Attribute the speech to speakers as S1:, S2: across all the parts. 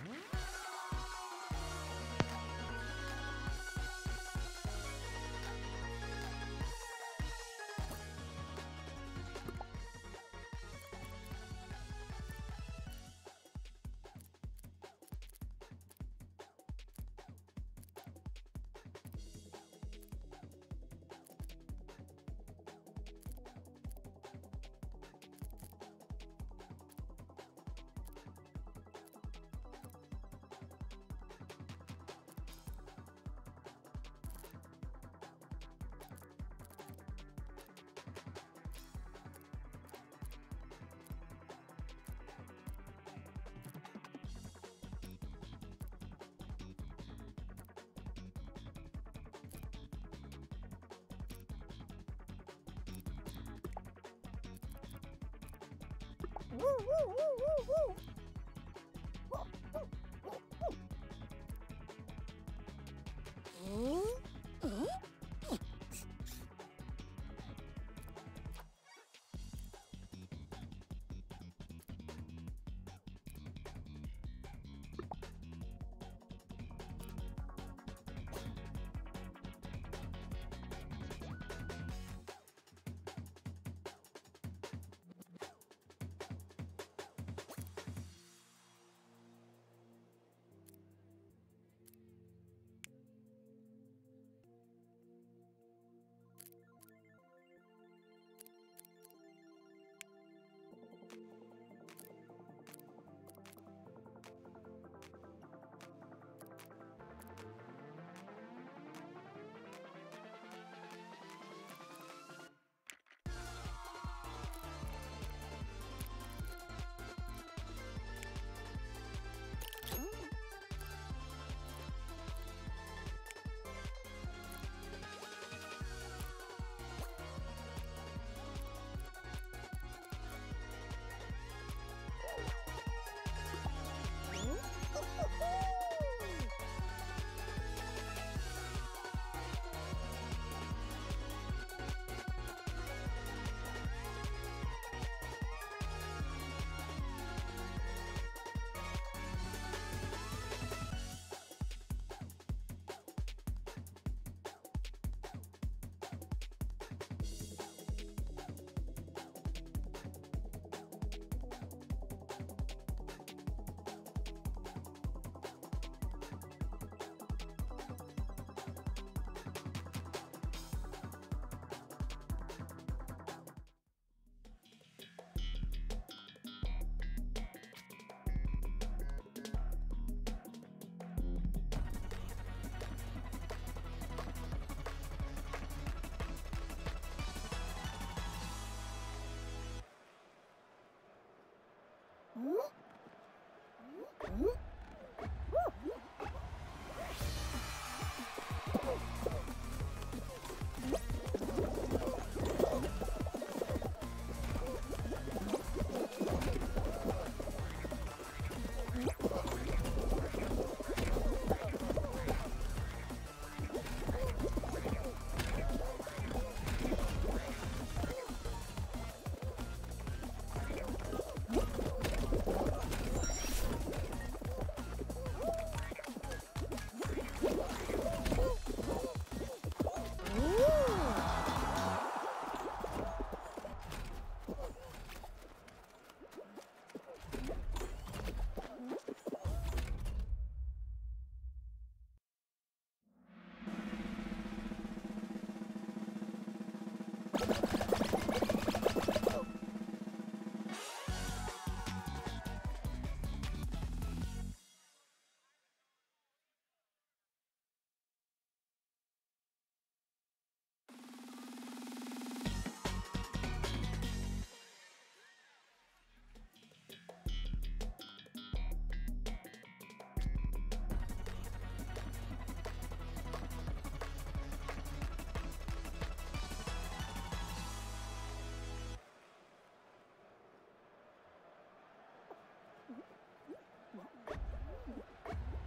S1: Mm-hmm. woo, woo, woo, woo, Huh?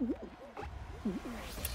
S1: Mm-hmm.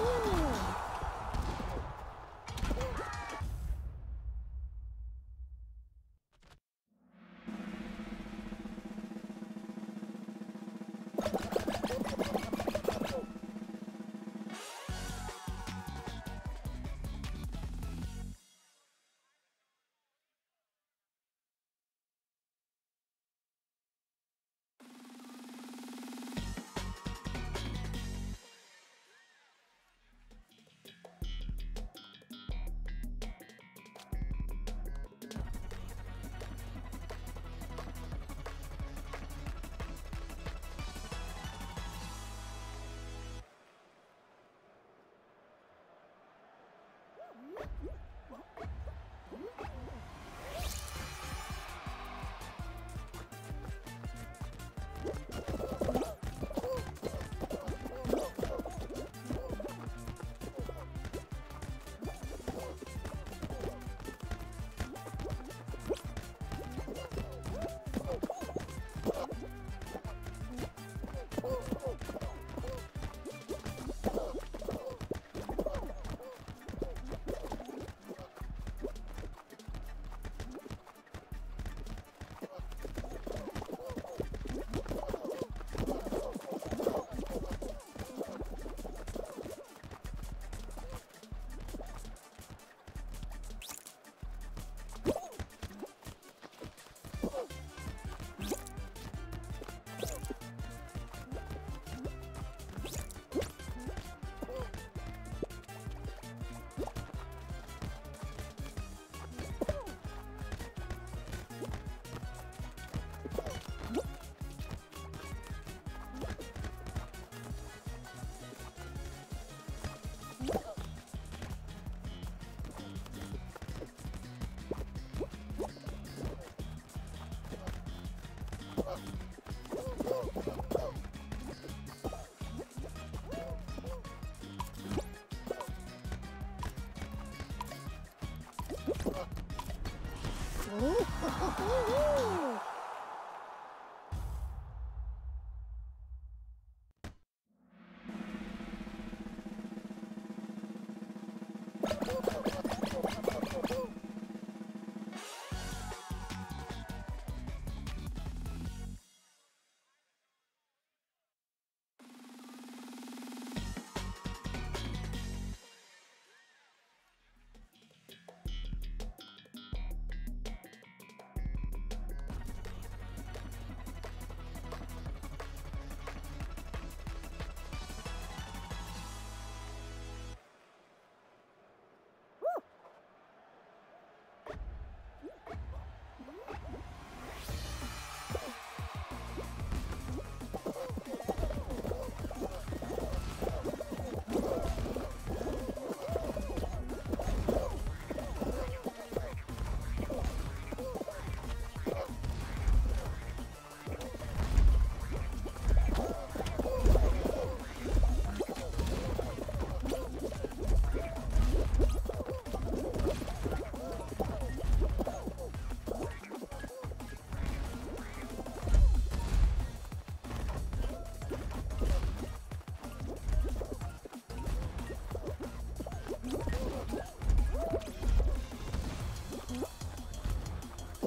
S1: Ooh. おおおおおお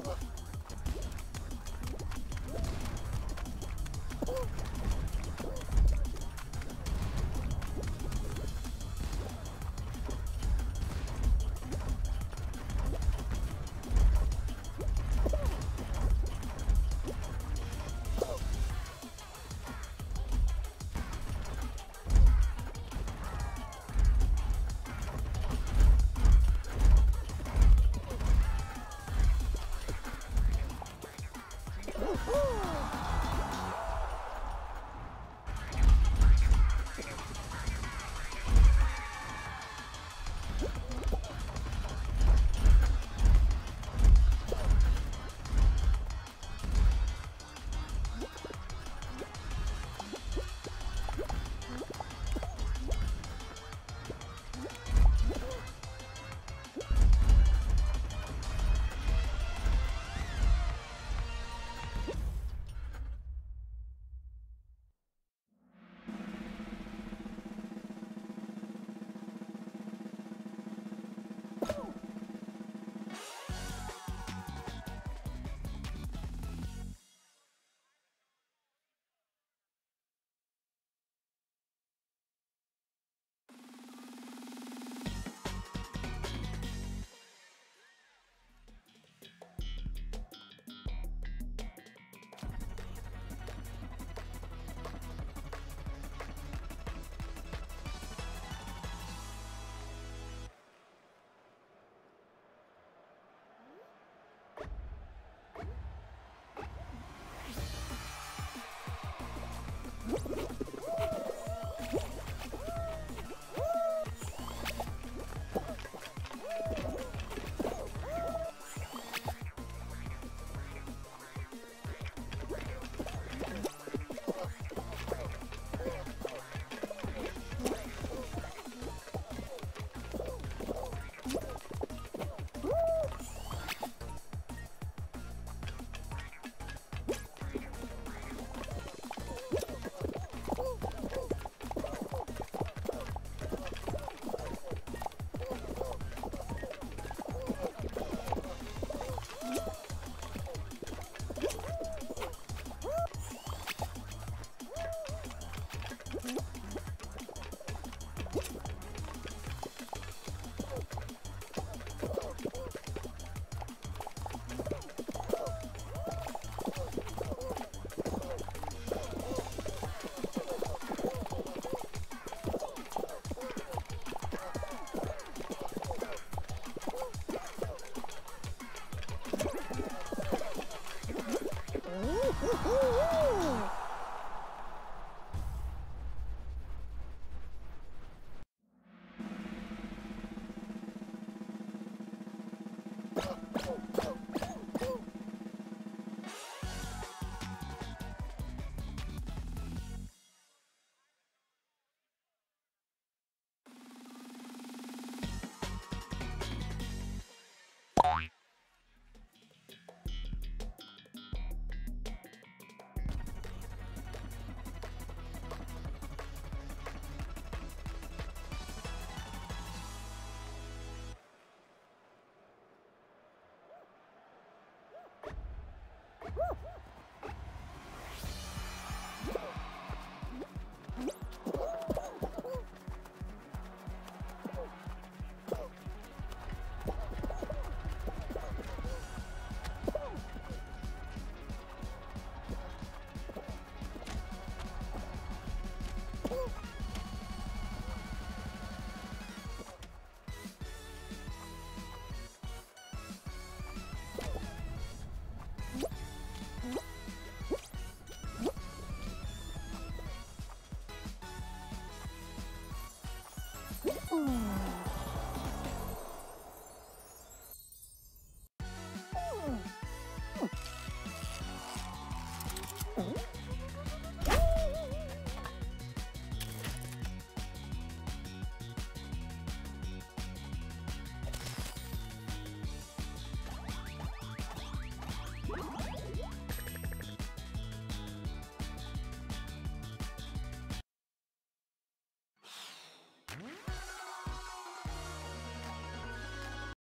S1: Oh.